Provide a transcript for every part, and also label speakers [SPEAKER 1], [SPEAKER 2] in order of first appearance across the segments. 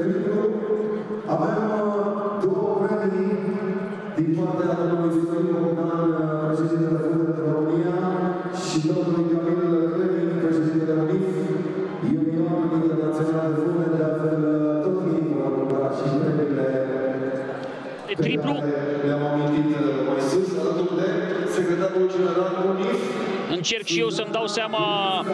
[SPEAKER 1] triplu. Avem uh, două premii din partea domnului Sorin Bogdan, uh, președintele Fondului România, și domnului Camil Clemic, președintele UNIF, Union Internațional de Funde, de altfel uh, tot ei vor acorda și premiile
[SPEAKER 2] De triplu,
[SPEAKER 1] le-am amintit uh, mai sus,
[SPEAKER 2] încerc și eu să-mi dau seama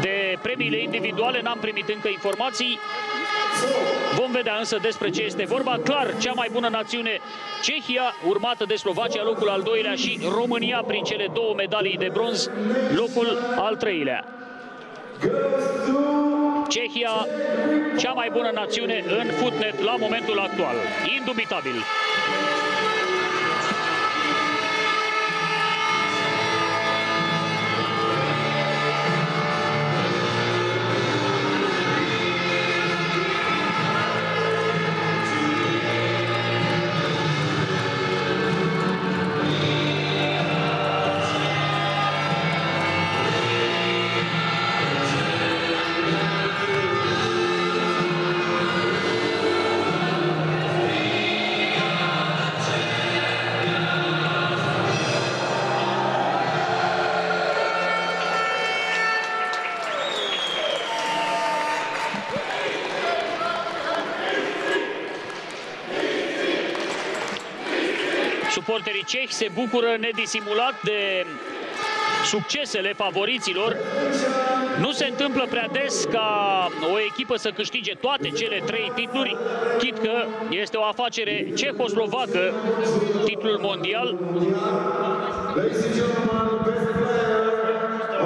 [SPEAKER 2] de premiile individuale, n-am primit încă informații. Vom vedea însă despre ce este vorba. Clar, cea mai bună națiune, Cehia, urmată de Slovacia, locul al doilea și România prin cele două medalii de bronz, locul al treilea. Cehia, cea mai bună națiune în footnet la momentul actual, indubitabil. Suporterii cehi se bucură nedisimulat de succesele favoriților. Nu se întâmplă prea des ca o echipă să câștige toate cele trei titluri, chit că este o afacere cehoslovacă, titlul mondial.
[SPEAKER 1] Ladies and gentlemen, best player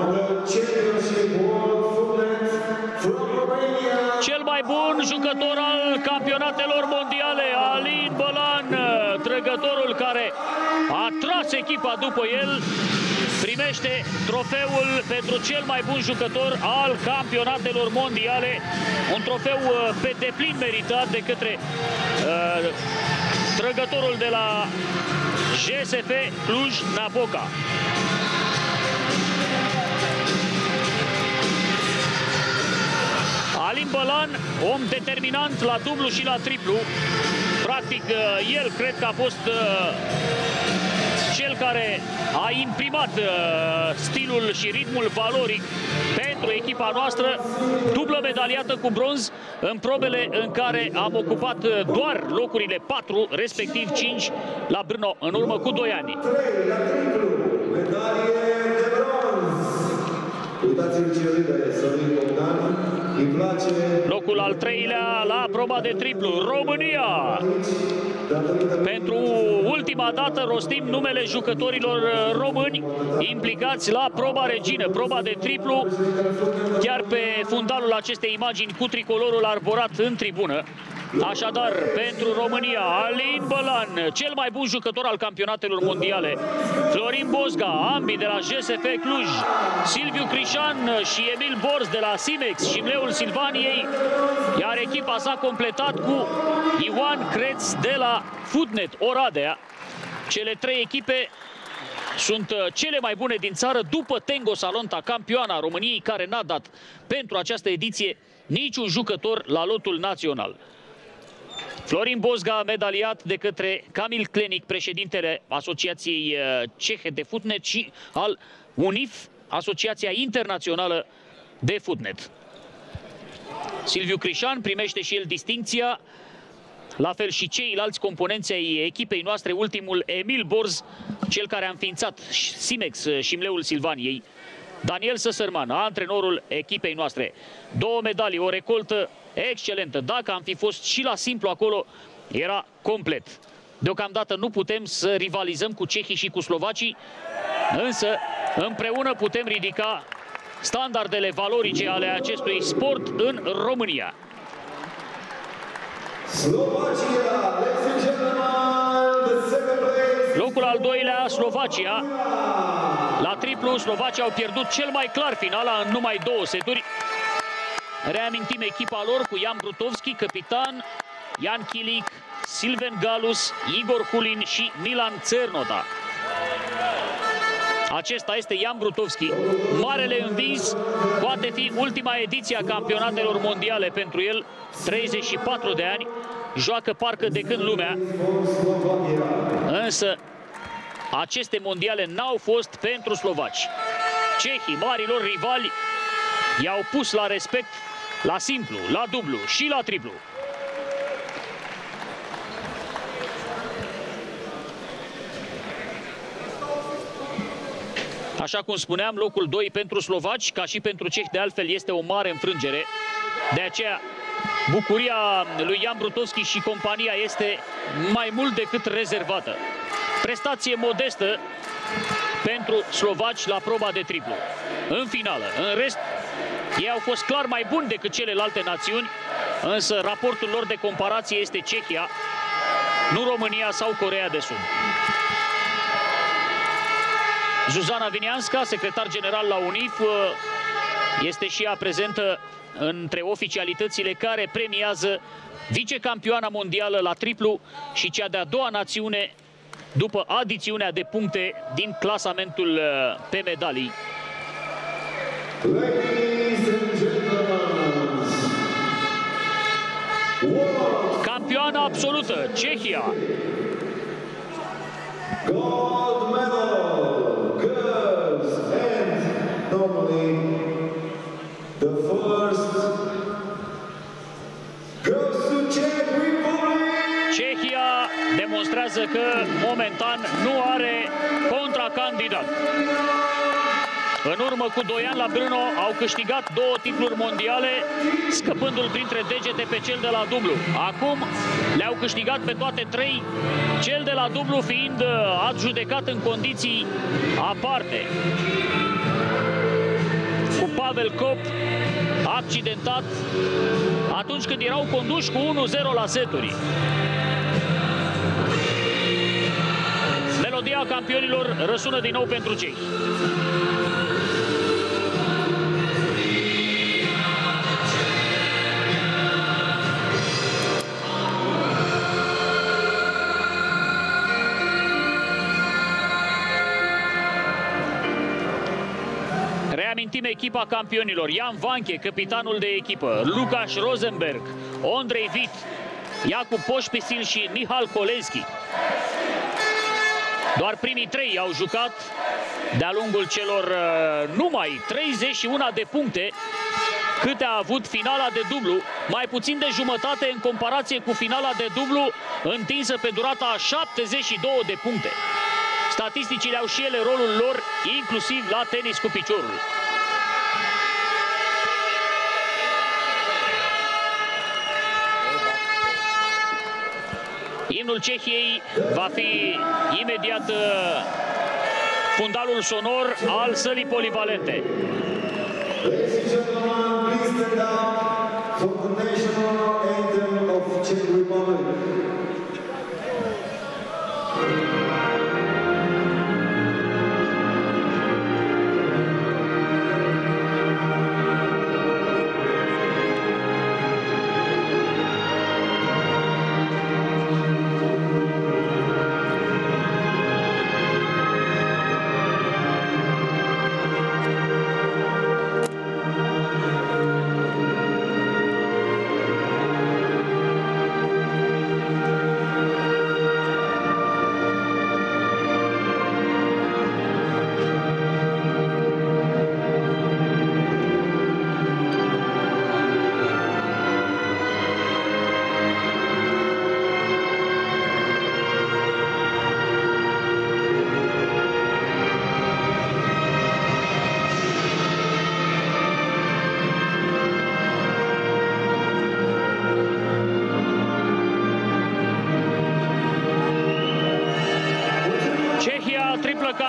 [SPEAKER 1] on the championship world footnet from Romania.
[SPEAKER 2] Cel mai bun jucător al campionatelor mondiale, Alin Bălan, trăgătorul care a tras echipa după el, primește trofeul pentru cel mai bun jucător al campionatelor mondiale, un trofeu uh, pe deplin meritat de către uh, trăgătorul de la GSF Cluj-Napoca. Alin Bălan, om determinant la dublu și la triplu. Practic, uh, el cred că a fost uh, cel care a imprimat uh, stilul și ritmul valoric pentru echipa noastră, dublă medaliată cu bronz în probele în care am ocupat doar locurile 4, respectiv 5 la Brno în urmă cu 2 ani.
[SPEAKER 1] La triplu, medalie de bronz. Uitați-vă ce râde Sorin Bogdan. Îi place
[SPEAKER 2] Locul al treilea la proba de triplu, România!
[SPEAKER 1] Datorită
[SPEAKER 2] Pentru ultima dată rostim numele jucătorilor uh, români implicați la proba regină, proba de triplu, chiar pe fundalul acestei imagini cu tricolorul arborat în tribună. Așadar, pentru România, Alin Bălan, cel mai bun jucător al campionatelor mondiale, Florin Bozga, ambii de la GSF Cluj, Silviu Crișan și Emil Borz de la Simex și Mleul Silvaniei, iar echipa s-a completat cu Ioan Creț de la Footnet Oradea. Cele trei echipe sunt uh, cele mai bune din țară după Tengo Salonta, campioana României, care n-a dat pentru această ediție niciun jucător la lotul național. Florin Bozga, medaliat de către Camil Klenic, președintele Asociației uh, Cehe de Futnet și al UNIF, Asociația Internațională de Futnet. Silviu Crișan primește și el distinția, la fel și ceilalți componenți ai echipei noastre, ultimul Emil Borz, cel care a înființat Simex și Mleul Silvaniei. Daniel Săsărman, antrenorul echipei noastre. Două medalii, o recoltă excelentă. Dacă am fi fost și la simplu acolo, era complet. Deocamdată nu putem să rivalizăm cu cehii și cu slovacii, însă împreună putem ridica standardele valorice ale acestui sport în România.
[SPEAKER 1] Slovacia, ladies and gentlemen, the second place.
[SPEAKER 2] Locul al doilea, Slovacia. La triplu, Slovacia au pierdut cel mai clar finala în numai două seturi. Reamintim echipa lor cu Ian Brutovski, capitan, Ian Chilic, Silven Galus, Igor Hulin și Milan Cernota. Acesta este Ian Brutovski. Marele învins poate fi ultima ediție a campionatelor mondiale pentru el. 34 de ani, joacă parcă de când lumea. Însă aceste mondiale n-au fost pentru slovaci. Cehii, marilor rivali, i-au pus la respect la simplu, la dublu și la triplu. Așa cum spuneam, locul 2 pentru slovaci, ca și pentru cehi de altfel, este o mare înfrângere. De aceea, bucuria lui Ian Brutovski și compania este mai mult decât rezervată. Prestație modestă pentru slovaci la proba de triplu. În finală, în rest, ei au fost clar mai buni decât celelalte națiuni, însă raportul lor de comparație este Cehia, nu România sau Corea de Sud. Zuzana Vinianska, secretar general la UNIF, este și ea prezentă între oficialitățile care premiază vicecampioana mondială la triplu și cea de-a doua națiune după adițiunea de puncte din clasamentul uh, pe medalii. Campioana absolută, Cehia.
[SPEAKER 1] Gold medal, girls, and normally
[SPEAKER 2] demonstrează că momentan nu are contracandidat. În urmă cu 2 ani la Brno au câștigat două titluri mondiale, scăpându-l printre degete pe cel de la dublu. Acum le-au câștigat pe toate trei, cel de la dublu fiind uh, adjudecat în condiții aparte. Cu Pavel Kop accidentat atunci când erau conduși cu 1-0 la seturi. Melodia campionilor răsună din nou pentru cei. Reamintim echipa campionilor. Ian Vanche, capitanul de echipă, Lukas Rosenberg, Andrei Vit, Jakub Poșpisil și Mihal Kolenski. Doar primii trei au jucat de-a lungul celor uh, numai 31 de puncte câte a avut finala de dublu, mai puțin de jumătate în comparație cu finala de dublu întinsă pe durata a 72 de puncte. Statisticile au și ele rolul lor, inclusiv la tenis cu piciorul. Imnul Cehiei va fi imediat uh, fundalul sonor al sălii polivalente.
[SPEAKER 1] Ladies and gentlemen, please stand up for the national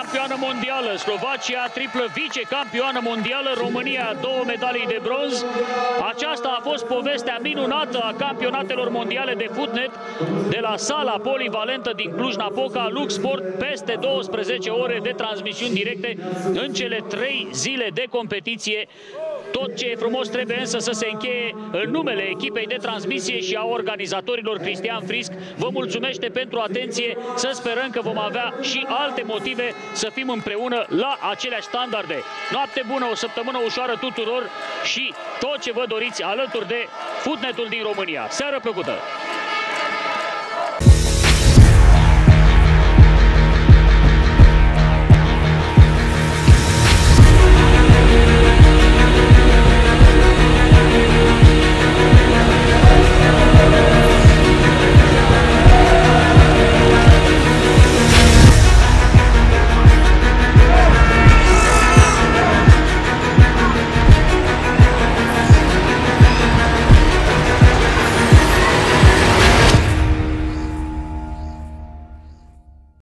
[SPEAKER 2] campioană mondială, Slovacia, triplă vice-campioană mondială, România, două medalii de bronz. Aceasta a fost povestea minunată a campionatelor mondiale de footnet de la sala polivalentă din Cluj-Napoca, Luxport, peste 12 ore de transmisiuni directe în cele trei zile de competiție Tot ce e frumos trebuie însă să se încheie în numele echipei de transmisie și a organizatorilor Cristian Frisc. Vă mulțumește pentru atenție, să sperăm că vom avea și alte motive să fim împreună la aceleași standarde. Noapte bună, o săptămână ușoară tuturor și tot ce vă doriți alături de Footnetul din România. Seară plăcută!